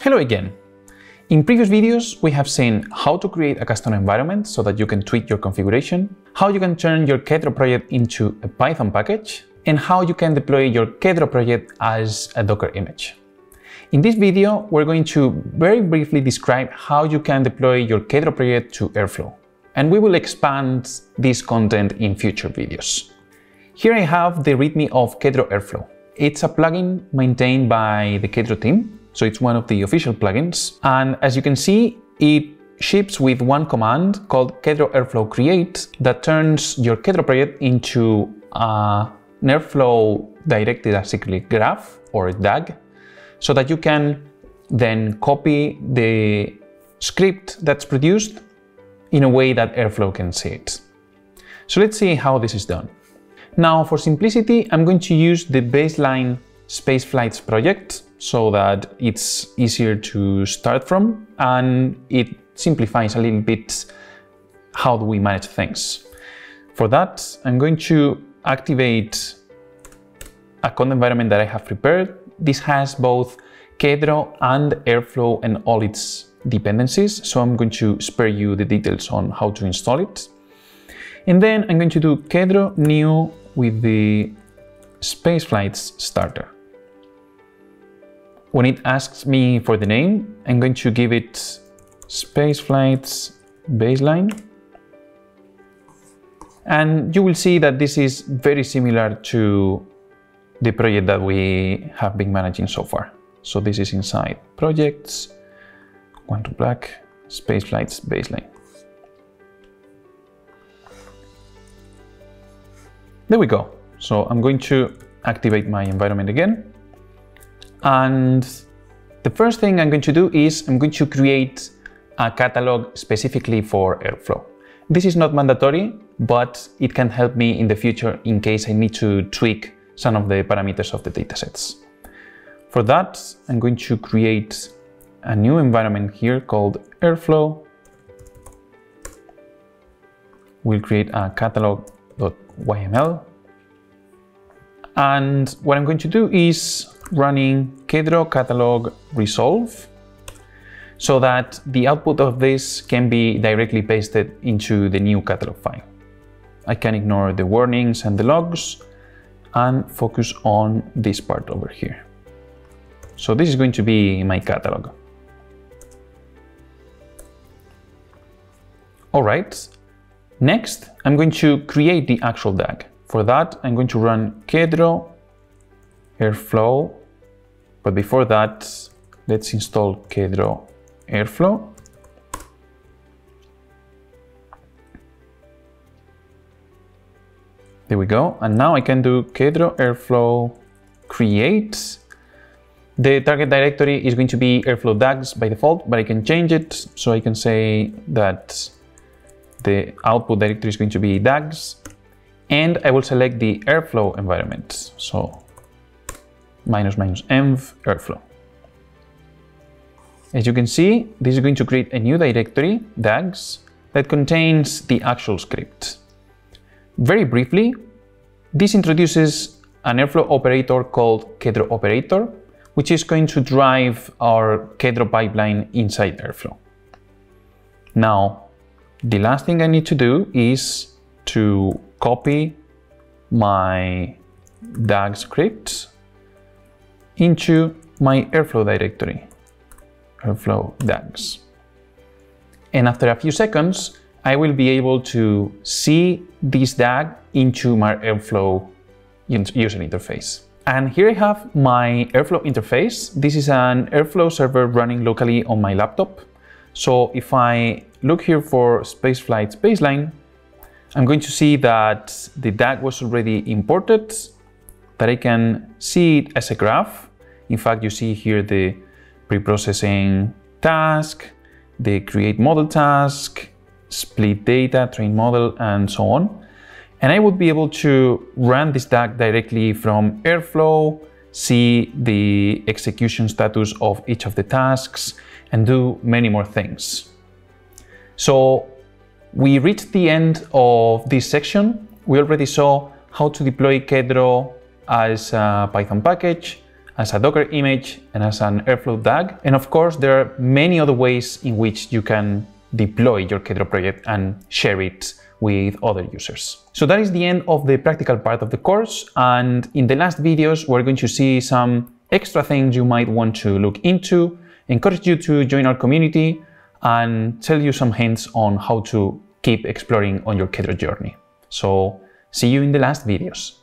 Hello again. In previous videos, we have seen how to create a custom environment so that you can tweak your configuration, how you can turn your Kedro project into a Python package, and how you can deploy your Kedro project as a Docker image. In this video, we're going to very briefly describe how you can deploy your Kedro project to Airflow, and we will expand this content in future videos. Here I have the README of Kedro Airflow. It's a plugin maintained by the Kedro team, so it's one of the official plugins. And as you can see, it ships with one command called Kedro Airflow Create that turns your Kedro project into a Airflow directed acyclic graph or DAG so that you can then copy the script that's produced in a way that Airflow can see it. So let's see how this is done. Now for simplicity, I'm going to use the baseline spaceflights project so that it's easier to start from and it simplifies a little bit how do we manage things. For that, I'm going to activate a code environment that I have prepared. This has both Kedro and Airflow and all its dependencies, so I'm going to spare you the details on how to install it. And then I'm going to do Kedro new with the spaceflights starter. When it asks me for the name, I'm going to give it spaceflights baseline. And you will see that this is very similar to the project that we have been managing so far. So this is inside projects, QuantumBlack, spaceflights baseline. There we go. So I'm going to activate my environment again. And the first thing I'm going to do is I'm going to create a catalog specifically for Airflow. This is not mandatory, but it can help me in the future in case I need to tweak some of the parameters of the datasets. For that, I'm going to create a new environment here called Airflow. We'll create a catalog.yml. And what I'm going to do is running Kedro catalog resolve so that the output of this can be directly pasted into the new catalog file. I can ignore the warnings and the logs and focus on this part over here. So this is going to be my catalog. All right, next I'm going to create the actual DAG. For that, I'm going to run Kedro Airflow. But before that, let's install Kedro Airflow. There we go. And now I can do Kedro Airflow create. The target directory is going to be Airflow DAGs by default, but I can change it. So I can say that the output directory is going to be DAGs and I will select the Airflow environment. So minus minus env airflow. As you can see, this is going to create a new directory, DAGs, that contains the actual script. Very briefly, this introduces an Airflow operator called Kedro operator, which is going to drive our Kedro pipeline inside Airflow. Now, the last thing I need to do is to copy my DAG scripts into my Airflow directory, Airflow DAGs. And after a few seconds, I will be able to see this DAG into my Airflow user interface. And here I have my Airflow interface. This is an Airflow server running locally on my laptop. So if I look here for Spaceflight baseline, I'm going to see that the DAG was already imported, that I can see it as a graph in fact, you see here the pre-processing task, the create model task, split data, train model, and so on. And I would be able to run this DAG directly from Airflow, see the execution status of each of the tasks, and do many more things. So we reached the end of this section. We already saw how to deploy Kedro as a Python package, as a Docker image, and as an Airflow DAG. And of course, there are many other ways in which you can deploy your Kedro project and share it with other users. So that is the end of the practical part of the course. And in the last videos, we're going to see some extra things you might want to look into, encourage you to join our community, and tell you some hints on how to keep exploring on your Kedro journey. So see you in the last videos.